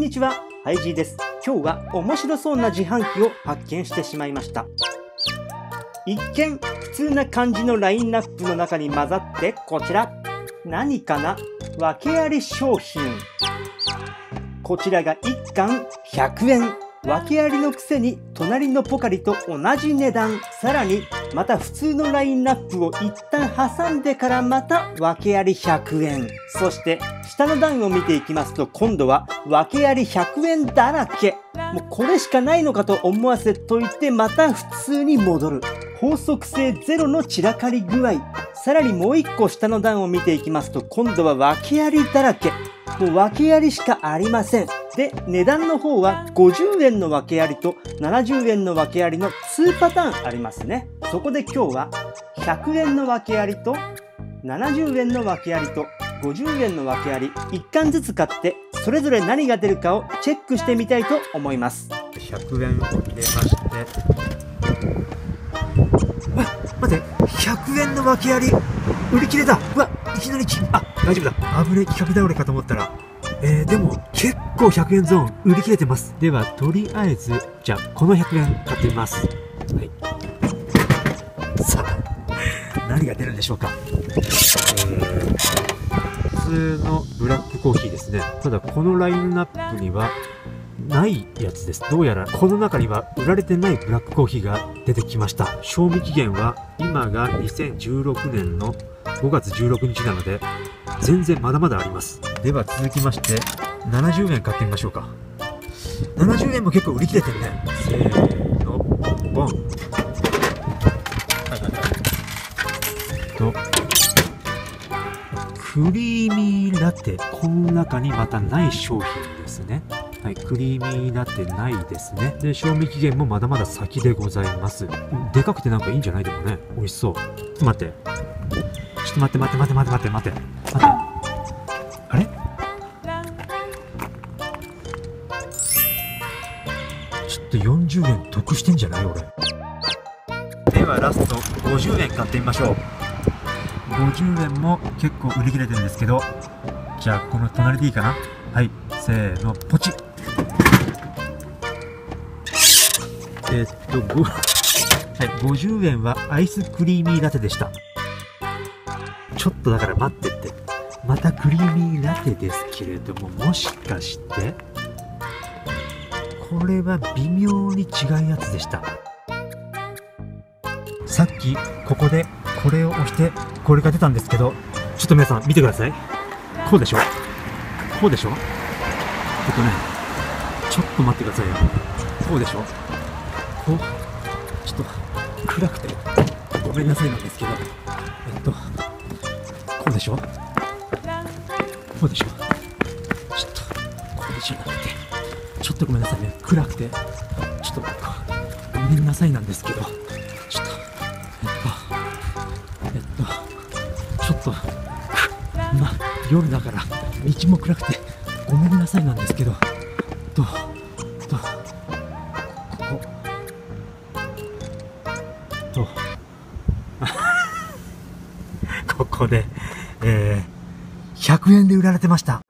んにちは、ハイジーです。今日は面白そうな自販機を発見してしまいました。一見普通な感じのラインナップの中に混ざってこちら。何かな？訳あり商品。こちらが1貫100円。訳ありのくせに隣のポカリと同じ値段。さらにまた普通のラインナップを一旦挟んでからまた訳あり100円。そして下の段を見ていきますと今度は訳あり100円だらけ。もうこれしかないのかと思わせといてまた普通に戻る。法則性ゼロの散らかり具合。さらにもう一個下の段を見ていきますと今度は訳ありだらけ。もう訳ありしかありません。で、値段の方は50円の訳ありと70円の訳ありの2パターンありますね。そこで今日は100円の訳ありと70円の訳ありと50円の訳あり1貫ずつ買ってそれぞれ何が出るかをチェックしてみたいと思います。100円入れましてわ待って100円の訳あり売り切れだうわいきなりきあ大丈夫だ危ねえ企画倒れかと思ったらえー、でも結構100円ゾーン売り切れてます。ではとりあえずじゃあこの100円買ってみます。はい。さあ何が出るんでしょうか。えー普通のブラックコーヒーですね。ただこのラインナップにはないやつです。どうやらこの中には売られてないブラックコーヒーが出てきました。賞味期限は今が2016年の5月16日なので全然まだまだあります。では続きまして70円買ってみましょうか。70円も結構売り切れてるね。せーの、ボン。と、クリーミーラテ。この中にまたない商品ですね。はい、クリーミーラテないですね。で、賞味期限もまだまだ先でございます。でかくてなんかいいんじゃないでもね。美味しそう。待って。ちょっと待って待って待って待って待って待って。待って。あれ？ちょっと40円得してんじゃない俺。ではラスト50円買ってみましょう。50円も結構売り切れてるんですけど、じゃあこの隣でいいかな？はい、せーの、ポチえっと、はい、50円はアイスクリーミーラテでした。ちょっとだから待ってって。またクリーミーラテですけれども、もしかして、これは微妙に違うやつでした。さっき、ここでこれを押して、これが出たんですけど、ちょっと皆さん見てください。こうでしょ？こうでしょ？えっとね、ちょっと待ってくださいよ。こうでしょ？こう、ちょっと暗くてごめんなさいなんですけど、えっと、でしょ？こうでしょ？ちょっと、これじゃなくて、ちょっとごめんなさいね。暗くて、ちょっと、ごめんなさいなんですけど、ちょっと、えっと、えっと、ちょっと、まあ、夜だから道も暗くてごめんなさいなんですけど。ととここ。と。ここで、えー、100円で売られてました。